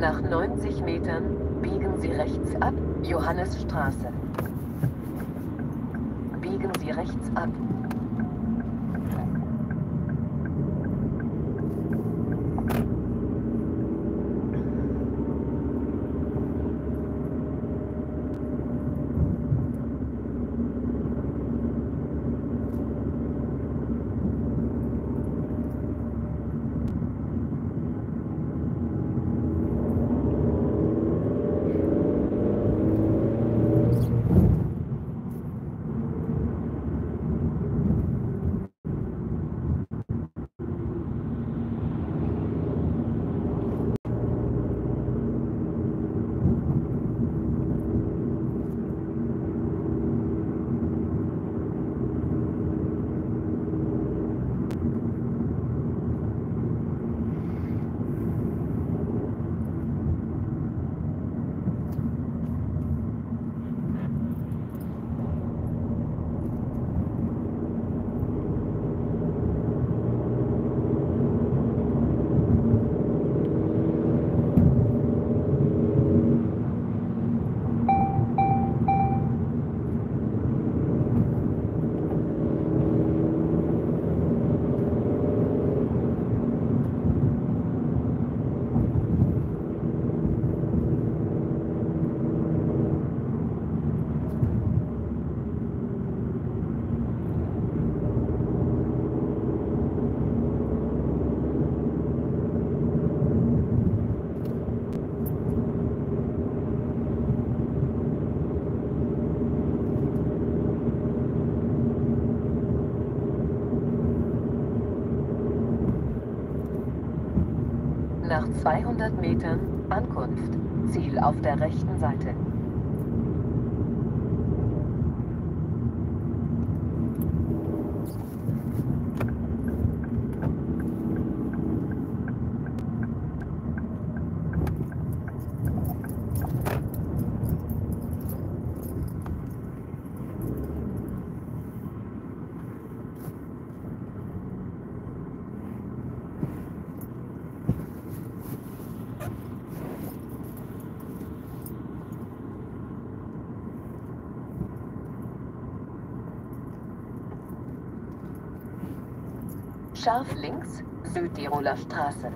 Nach 90 Metern biegen Sie rechts ab, Johannesstraße. Biegen Sie rechts ab. Nach 200 Metern Ankunft. Ziel auf der rechten Seite. Scharf links, Südtiroler Straße.